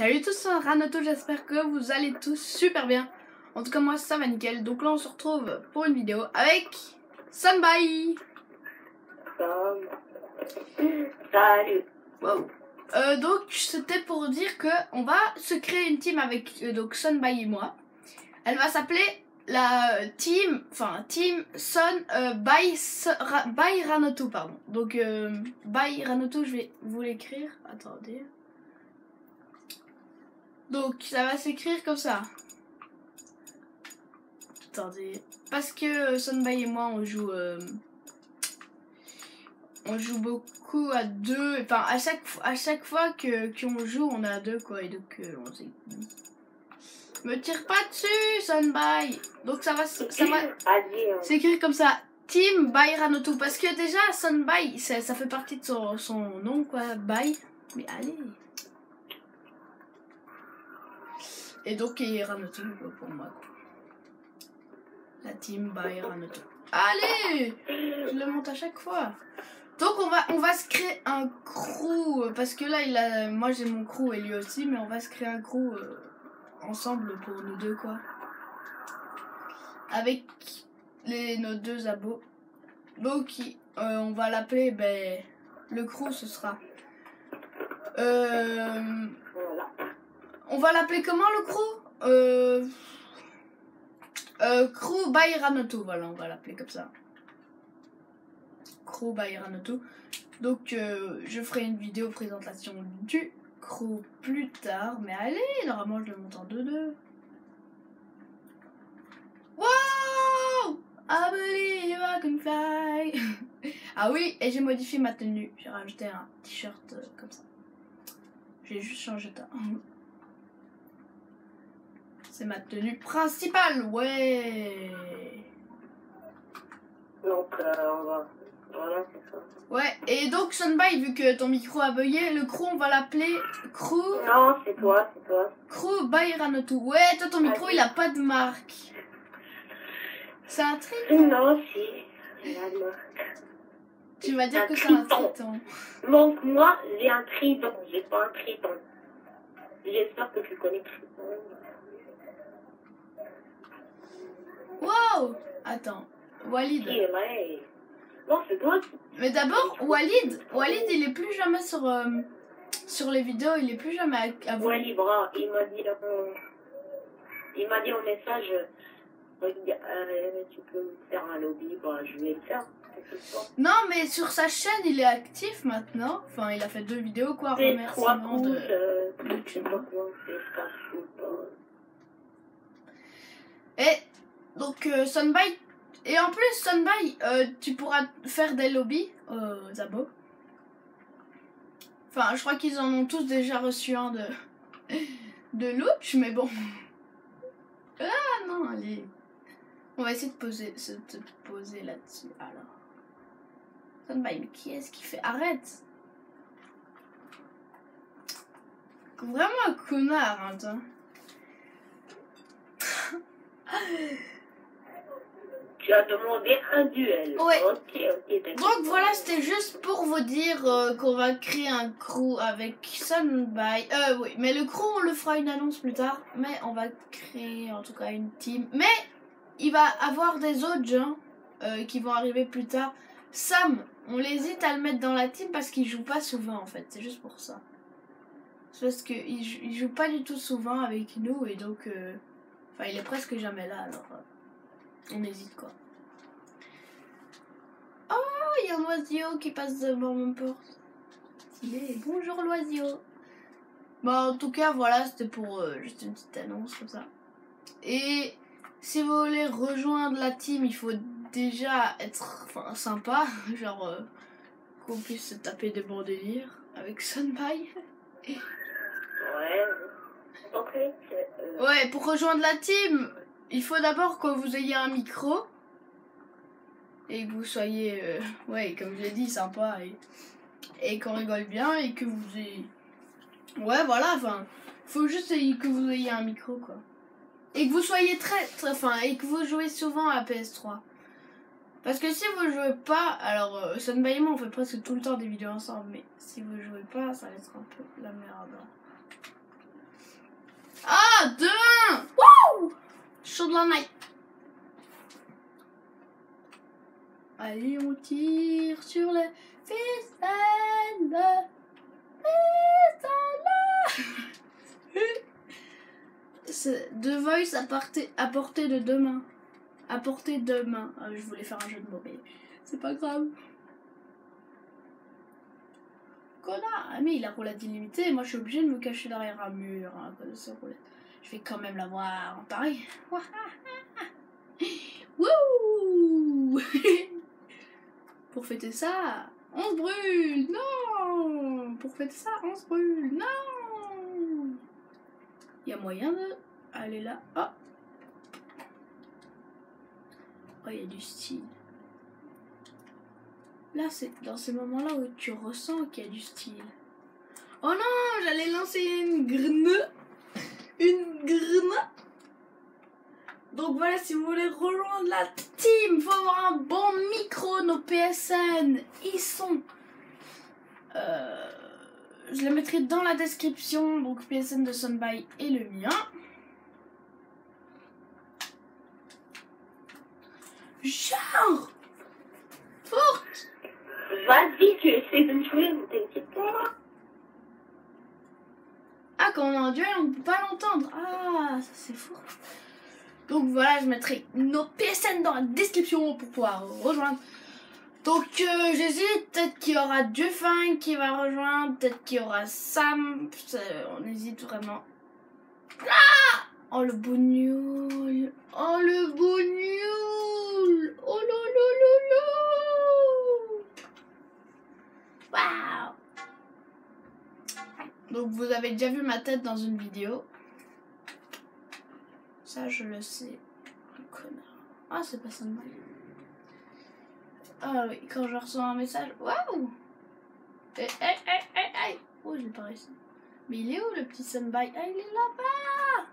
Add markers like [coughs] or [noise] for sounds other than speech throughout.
Salut tous, c'est Ranoto, j'espère que vous allez tous super bien. En tout cas, moi ça va nickel. Donc là, on se retrouve pour une vidéo avec Sunby. Salut. Wow. Euh, donc c'était pour dire que on va se créer une team avec euh, donc et moi. Elle va s'appeler la team, enfin team Sun euh, by, by Ranoto, pardon. Donc euh, by Ranoto, je vais vous l'écrire. Attendez. Donc ça va s'écrire comme ça. Attendez. Parce que euh, Sunby et moi on joue euh, on joue beaucoup à deux. Enfin à chaque à chaque fois que qu'on joue on est à deux quoi et donc euh, on s'est- Me tire pas dessus Sunby. Donc ça va ça va [coughs] hein. écrit comme ça. Team by Ranoto. Parce que déjà, Sunby, ça, ça fait partie de son, son nom, quoi. By. Mais allez. Et donc, il y a Ranoto pour moi. La team by Ranoto. Allez Je le monte à chaque fois. Donc, on va, on va se créer un crew. Parce que là, il a, moi, j'ai mon crew et lui aussi. Mais on va se créer un crew euh, ensemble pour nous deux, quoi. Avec les, nos deux abos. Donc, euh, on va l'appeler, ben, le crew, ce sera. Euh. On va l'appeler comment le crew? Euh, euh, Crew by Ranoto, voilà, on va l'appeler comme ça. Crew by Ranoto. Donc, euh, je ferai une vidéo présentation du crew plus tard. Mais allez, normalement, je le monte en 2-2. Wow! I believe I can fly. [laughs] ah oui, et j'ai modifié ma tenue. J'ai rajouté un t-shirt euh, comme ça. J'ai juste changé de [laughs] C'est ma tenue principale, ouais. Donc, euh, on va. Voilà, c'est ça. Ouais, et donc Sunby, vu que ton micro a bugué, le crew, on va l'appeler Crew, Non, c'est toi, c'est toi. crew by Ranotu. Ouais, toi, ton micro, il a pas de marque. C'est un triton. Non, si. La marque. Tu vas dire Un que c'est un triton. triton. Donc, moi, j'ai un triton. J'ai pas un triton. J'espère que tu connais triton. Wow Attends, Walid. Non, c'est toi. Mais d'abord, Walid, Walid, il est plus jamais sur, euh, sur les vidéos, il est plus jamais à, à vous. Libra, il m'a dit en... Il m'a dit message, euh, tu peux me faire un lobby, bah je vais le faire. Non, mais sur sa chaîne, il est actif maintenant. Enfin, il a fait deux vidéos, quoi. Remerciement de... euh, euh. Et donc, euh. Et en plus, Sunby, euh, tu pourras faire des lobbies aux abos. Enfin, je crois qu'ils en ont tous déjà reçu un de. de mais bon. Ah non, allez. On va essayer de poser, se te poser là-dessus. Alors. Sunby, mais qui est-ce qui fait? Arrête Vraiment un connard, hein. [laughs] Tu as demandé un duel. Ouais. Ok, ok, d'accord. Donc voilà, c'était juste pour vous dire euh, qu'on va créer un crew avec Sunby. Euh, oui, mais le crew, on le fera une annonce plus tard. Mais on va créer en tout cas une team. Mais il va avoir des autres gens euh, qui vont arriver plus tard. Sam, on hésite à le mettre dans la team parce qu'il joue pas souvent en fait. C'est juste pour ça. C'est parce qu'il joue, il joue pas du tout souvent avec nous et donc. euh, Enfin, il est presque jamais là alors. On hésite quoi. Oh, il y a un oiseau qui passe devant mon porte. Stylé. Bonjour l'oiseau. Bah, en tout cas, voilà, c'était pour euh, juste une petite annonce comme ça. Et si vous voulez rejoindre la team, il faut déjà être enfin, sympa, [laughs] genre euh, qu'on puisse se taper des bons délires avec Sunby. Ouais. Ok. euh, Ouais, pour rejoindre la team, il faut d'abord que vous ayez un micro et que vous soyez, euh, ouais, comme je l'ai dit, sympa et, et qu'on rigole bien et que vous ayez. Ouais, voilà, enfin, faut juste que vous ayez un micro quoi. Et que vous soyez très, très, enfin, et que vous jouez souvent à PS3. Parce que si vous jouez pas, alors euh, et moi on fait presque tout le temps des vidéos ensemble, mais si vous jouez pas, ça va être un peu la merde. De la night. Allez, on tire sur les ficelles. Ficelles. [laughs] C'est The Voice à, portée- à portée de deux mains. À portée de main. Ah, je voulais faire un jeu de mots, mais c'est pas grave. Connard Ah, mais il a roulette illimitée. Moi, je suis obligée de me cacher derrière un mur hein, à cause de sa roulette. Je vais quand même l'avoir en Paris. [laughs] Wouh [laughs] Pour fêter ça, on se brûle Non Pour fêter ça, on se brûle Non Il y a moyen de aller là? Oh Oh, il y a du style. Là, c'est dans ces moments-là où tu ressens qu'il y a du style. Oh non, j'allais lancer une grne. Une grne. Si vous voulez rejoindre la team, faut avoir un bon micro. Nos PSN, ils sont. Euh, je les mettrai dans la description. Donc PSN de Sunby et le mien. Genre Forte Vas-y, tu essaies de jouer, t'inquiète pas. Ah, quand on est en duel, on ne peut pas l'entendre. Ah, ça c'est fou. Donc voilà, je mettrai nos PSN dans la description pour pouvoir rejoindre. Donc euh, j'hésite, peut-être qu'il y aura Dufin qui va rejoindre, peut-être qu'il y aura Sam, on hésite vraiment. Ah Oh le bougnoul Oh le bougnoul Oh là Waouh donc vous avez déjà vu ma tête dans une vidéo. Je le sais. Un. Ah c'est pas mal. Ah quand je reçois un message. Waouh Eh, eh, eh, eh, eh Oh je l'ai pas réussi. Mais il est où le petit Sunby Ah il est là-bas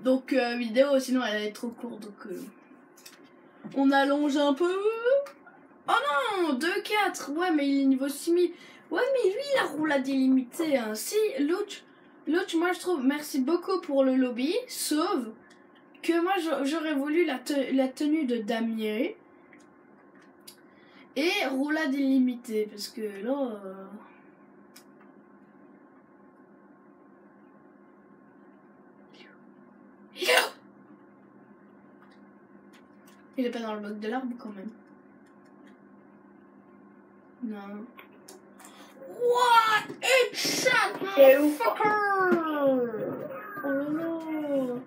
Donc euh, vidéo sinon elle est trop courte donc euh, on allonge un peu. Oh non 2-4 Ouais mais il est niveau 6000. Ouais mais lui il a roulade illimitée. Hein. Si l'autre, l'autre moi je trouve merci beaucoup pour le lobby. Sauf que moi j'a- j'aurais voulu la, te- la tenue de damier. Et roulade illimitée parce que là... euh, Il est pas dans le bloc de l'arbre quand même. Non. What? C'est où motherfucker! Oh.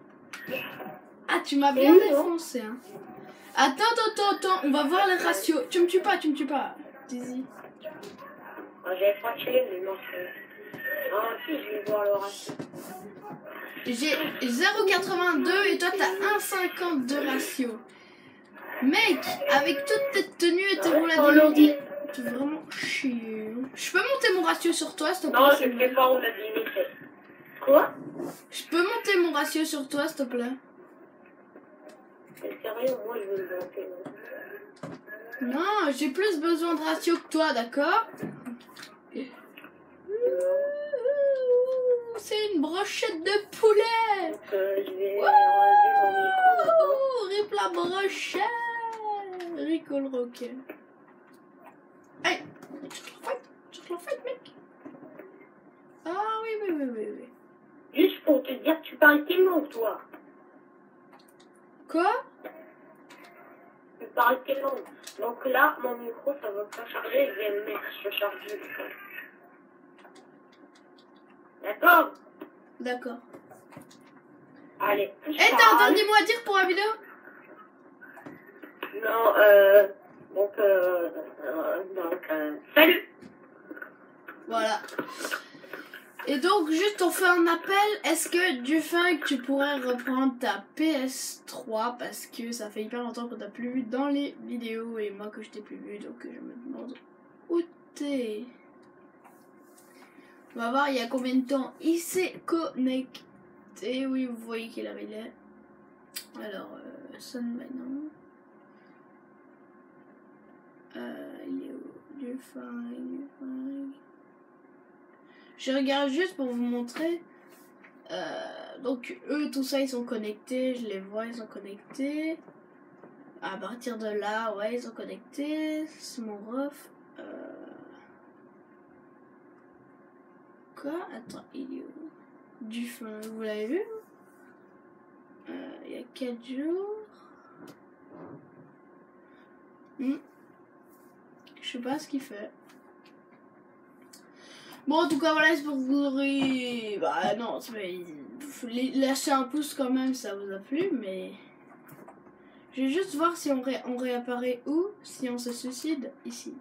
Ah, tu m'as bien défoncé, hein. Attends, attends, attends, on va voir les ratios. Tu me tues pas, tu me tues pas. Ah, J'avais pas tué, mais non, c'est... Ah si, je vais voir le ratio. J'ai 0,82 et toi t'as 1,50 de ratio. Mec, avec toutes tes tenues et tes roulades illimitées, tu vraiment chier. Je peux monter mon ratio sur toi, s'il te plaît Non, je ne plaît pas où la limite. Quoi Je peux monter mon ratio sur toi, s'il te plaît C'est sérieux, moi je veux le monter. non. J'ai plus besoin de ratio que toi, d'accord C'est une brochette de poulet Donc euh, je vais enlever mon micro. Wouh Rip la brochette Rico le roquet. Hey Je te la fight Fight, mec Ah oui, oui, oui, oui, oui. Juste pour te dire que tu parles tellement, toi. Quoi? Tu parles tellement. Donc là, mon micro, ça va pas charger. Je vais me mettre sur charger. D'accord? D'accord. Allez. Eh, t'as interdit moi dire pour la vidéo? Non, euh... Donc, euh... euh, donc, euh, salut Voilà. Et donc, juste on fait un appel. Est-ce que Dufin, que tu pourrais reprendre ta PS3 parce que ça fait hyper longtemps qu'on t'a plus vu dans les vidéos et moi que je t'ai plus vu, donc je me demande où t'es. On va voir il y a combien de temps il s'est connecté. Oui, vous voyez qu'il avait l'air. Alors, euh, non. Euh, il est où? Dufin, Dufin. Je regarde juste pour vous montrer. Euh, donc eux, tout ça, ils sont connectés. Je les vois, ils sont connectés. À partir de là, ouais, ils sont connectés. C'est mon ref. Euh... Quoi? Attends, il est où? Du fin, vous l'avez vu? Euh, Il y a 4 jours. Hmm. Je sais pas ce qu'il fait. Bon, en tout cas, voilà, pour que vous aurez. Bah, non, faut lâcher un pouce quand même, ça vous a plu, mais. Je vais juste voir si on, on réapparaît où, si on se suicide ici.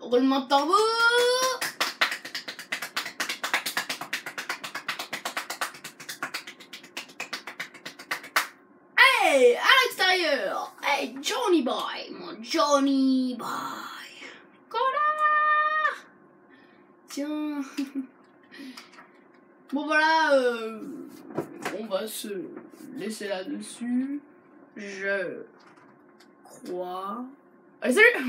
Roulement de tambour À l'extérieur. Hey, Johnny Boy, mon Johnny Boy. Connard Tiens. [laughs] Bon voilà, euh, on va se laisser là-dessus. Je crois... Allez, salut